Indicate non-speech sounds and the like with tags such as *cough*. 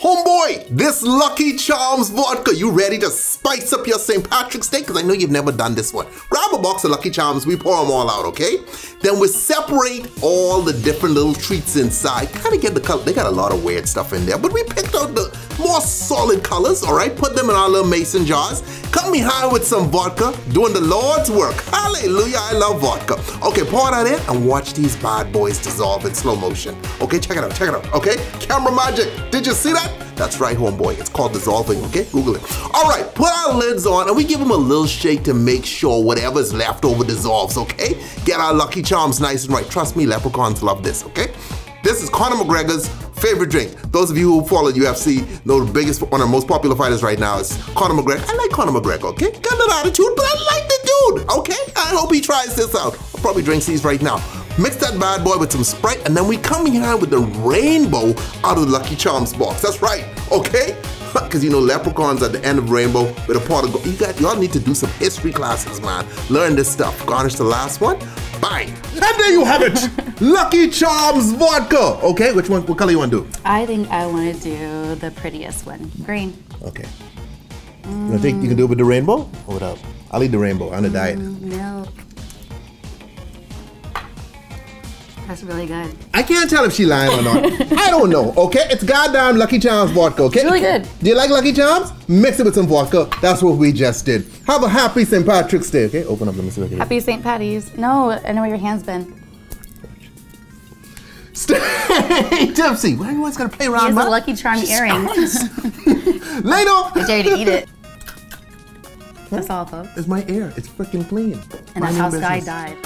Homeboy, this Lucky Charms vodka, you ready to spice up your St. Patrick's Day? Because I know you've never done this one. Grab a box of Lucky Charms, we pour them all out, okay? Then we separate all the different little treats inside. Kind of get the color, they got a lot of weird stuff in there, but we picked out the more solid colors, all right? Put them in our little mason jars. Me high with some vodka, doing the Lord's work. Hallelujah, I love vodka. Okay, pour that in and watch these bad boys dissolve in slow motion. Okay, check it out, check it out, okay? Camera magic, did you see that? That's right, homeboy. It's called dissolving, okay? Google it. All right, put our lids on and we give them a little shake to make sure whatever's left over dissolves, okay? Get our Lucky Charms nice and right. Trust me, leprechauns love this, okay? This is Conor McGregor's favorite drink. Those of you who follow UFC know the biggest, one of the most popular fighters right now is Conor McGregor. I like Conor McGregor, okay? Got a little attitude, but I like the dude, okay? I hope he tries this out. I'll probably drink these right now. Mix that bad boy with some Sprite, and then we come here with the rainbow out of the Lucky Charms box. That's right, okay? Because you know leprechauns at the end of rainbow with a pot of gold. You got y'all need to do some history classes, man. Learn this stuff. Garnish the last one. Bang. And there you have it. *laughs* Lucky Charms vodka. Okay, which one? What color you want to do? I think I want to do the prettiest one, green. Okay. You think you can do it with the rainbow or without? I'll eat the rainbow on a mm, diet. Milk. That's really good. I can't tell if she lying or not. *laughs* I don't know. Okay, it's goddamn Lucky Charms vodka. Okay, It's really good. Do you like Lucky Charms? Mix it with some vodka. That's what we just did. Have a happy St. Patrick's Day. Okay, open up. Let me see what it is. Happy St. Patty's. No, I know where your hand's been. Stay *laughs* tipsy. Why you always gotta play around? Man? a Lucky Charm earring. Later. *laughs* I dare you to eat it. That's all, folks. It's my ear. It's freaking clean. And Mind that's how Sky died.